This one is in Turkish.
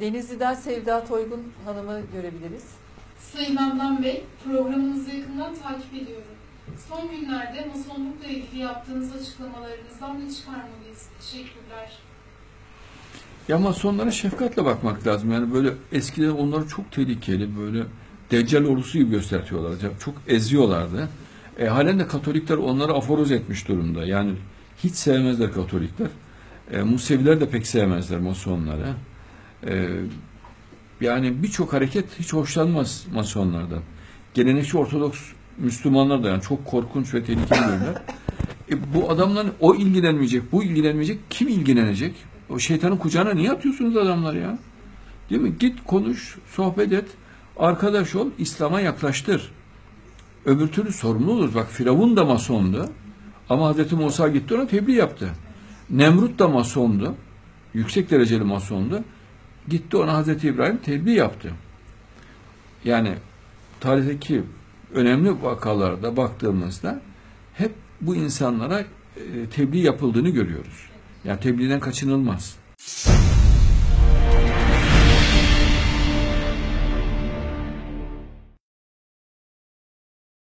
Denizli'den Sevda Toygun Hanım'ı görebiliriz. Sayın Adnan Bey, programınızı yakından takip ediyorum. Son günlerde masonlukla ilgili yaptığınız açıklamalarınızdan ne çıkarmalıyız? Teşekkürler. Ya masonlara şefkatle bakmak lazım. Yani böyle eskiden onları çok tehlikeli böyle deccal ordusu gibi göstertiyorlar. Çok eziyorlardı. E, halen de Katolikler onları aforoz etmiş durumda. Yani hiç sevmezler Katolikler. E, Museviler de pek sevmezler masonları. E, yani birçok hareket hiç hoşlanmaz masonlardan. Gelenekçi Ortodoks Müslümanlar da yani çok korkunç ve tehlikeli görürler. E, bu adamla o ilgilenmeyecek, bu ilgilenmeyecek, kim ilgilenecek? O şeytanın kucağına niye atıyorsunuz adamlar ya? Değil mi? Git konuş, sohbet et, arkadaş ol, İslam'a yaklaştır. Öbür türlü sorumlu olur. Bak Firavun da masondu. Ama Hazreti Musa gitti ona tebliğ yaptı. Nemrut da masondu. Yüksek dereceli masondu. Gitti ona Hazreti İbrahim tebliğ yaptı. Yani tarihteki önemli vakalarda baktığımızda hep bu insanlara e, tebliğ yapıldığını görüyoruz. Yani tebliğden kaçınılmaz.